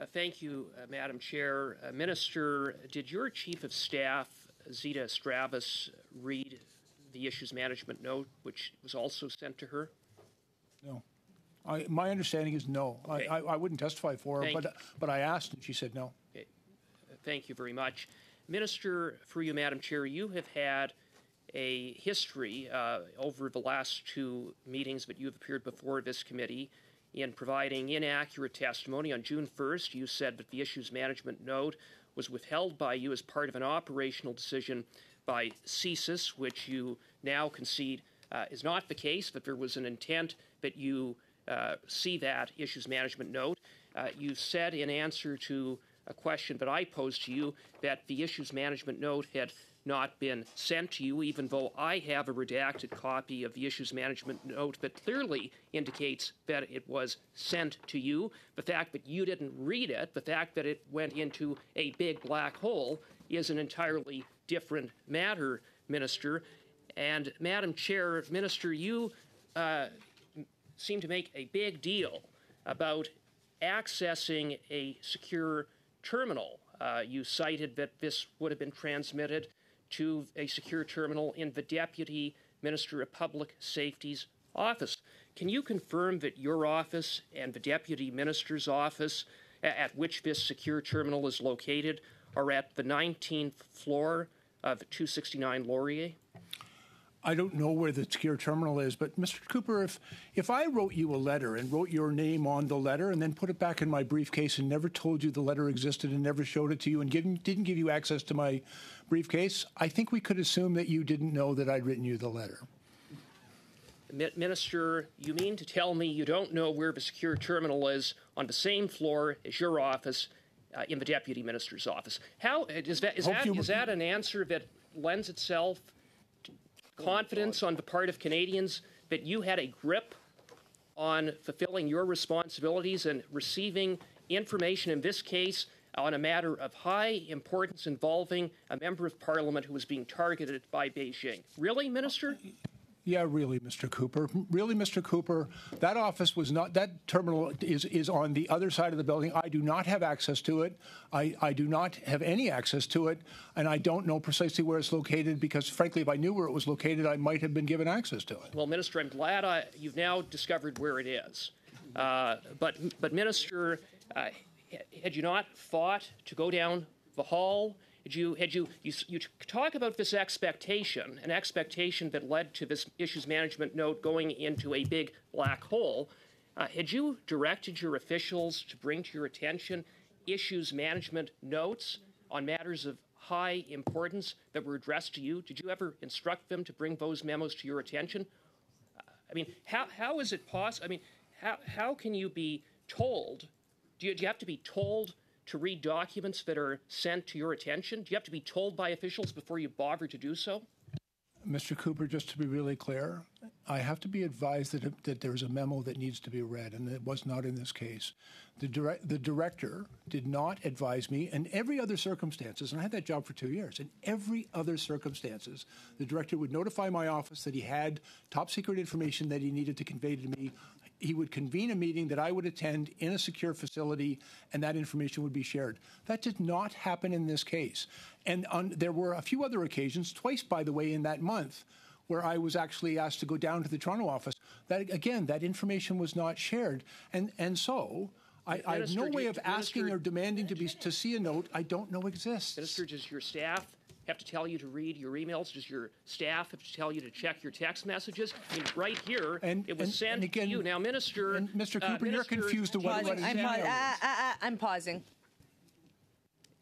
Uh, Thank you, uh, Madam Chair. Uh, Minister, did your Chief of Staff, Zita Astravas, read the issues management note, which was also sent to her? No. I, my understanding is no. Okay. I, I, I wouldn't testify for her, Thank but, but I asked and she said no. Okay. Thank you very much. Minister, through you, Madam Chair, you have had a history uh, over the last two meetings that you have appeared before this committee in providing inaccurate testimony. On June 1st, you said that the issues management note was withheld by you as part of an operational decision by CSIS, which you now concede uh, is not the case, that there was an intent that you uh, see that issues management note. Uh, you said in answer to a question that I posed to you that the issues management note had not been sent to you, even though I have a redacted copy of the issues management note that clearly indicates that it was sent to you. The fact that you didn't read it, the fact that it went into a big black hole, is an entirely different matter, Minister. And, Madam Chair, Minister, you uh, seem to make a big deal about accessing a secure terminal. Uh, you cited that this would have been transmitted to a secure terminal in the Deputy Minister of Public Safety's office. Can you confirm that your office and the Deputy Minister's office, at which this secure terminal is located, are at the 19th floor of 269 Laurier? I don't know where the secure terminal is, but Mr. Cooper, if, if I wrote you a letter and wrote your name on the letter and then put it back in my briefcase and never told you the letter existed and never showed it to you and given, didn't give you access to my briefcase, I think we could assume that you didn't know that I'd written you the letter. Minister, you mean to tell me you don't know where the secure terminal is on the same floor as your office uh, in the Deputy Minister's office? How is that? Is that, is that an answer that lends itself confidence on the part of Canadians that you had a grip on fulfilling your responsibilities and receiving information in this case on a matter of high importance involving a member of parliament who was being targeted by Beijing? Really, Minister? Yeah, really, Mr. Cooper. Really, Mr. Cooper, that office was not, that terminal is, is on the other side of the building. I do not have access to it. I, I do not have any access to it, and I don't know precisely where it's located because, frankly, if I knew where it was located, I might have been given access to it. Well, Minister, I'm glad I, you've now discovered where it is. Uh, but, but Minister, uh, had you not thought to go down the hall? Had you, had you, you, you talk about this expectation, an expectation that led to this issues management note going into a big black hole. Uh, had you directed your officials to bring to your attention issues management notes on matters of high importance that were addressed to you? Did you ever instruct them to bring those memos to your attention? I mean, how, how is it possible? I mean, how, how can you be told? Do you, do you have to be told to read documents that are sent to your attention? Do you have to be told by officials before you bother to do so? Mr. Cooper, just to be really clear, I have to be advised that, that there's a memo that needs to be read, and it was not in this case. The, direct, the director did not advise me in every other circumstances, and I had that job for two years. In every other circumstances, the director would notify my office that he had top secret information that he needed to convey to me. He would convene a meeting that I would attend in a secure facility, and that information would be shared. That did not happen in this case. And on, there were a few other occasions, twice, by the way, in that month, where I was actually asked to go down to the Toronto office. That again, that information was not shared, and and so. I, I have no way of asking Minister- or demanding to be to see a note I don't know exists. Minister, does your staff have to tell you to read your emails? Does your staff have to tell you to check your text messages? I mean, right here, And- it was and- sent and again- to you. Now, Minister, and Mr. uh, Cooper, you're Minister, confused to do you what- what I'm, exactly- pa- uh, uh, uh, I'm pausing.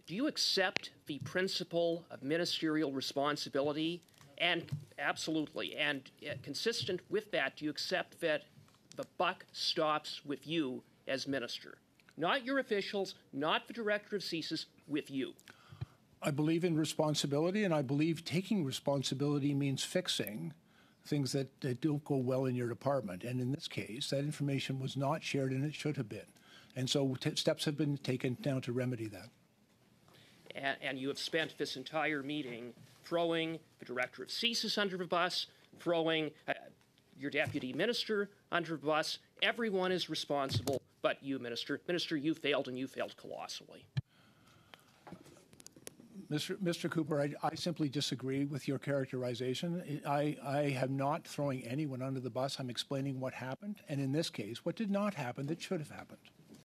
Do you accept the principle of ministerial responsibility? And absolutely, and uh, consistent with that, do you accept that the buck stops with you as minister? Not your officials, not the director of CSIS, with you. I believe in responsibility, and I believe taking responsibility means fixing things that, that don't go well in your department. And in this case, that information was not shared, and it should have been. And so steps have been taken now to remedy that. and, and you have spent this entire meeting throwing the director of CSIS under the bus, throwing uh, your deputy minister under the bus. Everyone is responsible but you, Minister. Minister, you failed and you failed colossally. Mr. Mr. Cooper, I, I simply disagree with your characterization. I, I am not throwing anyone under the bus. I'm explaining what happened, and in this case, what did not happen that should have happened.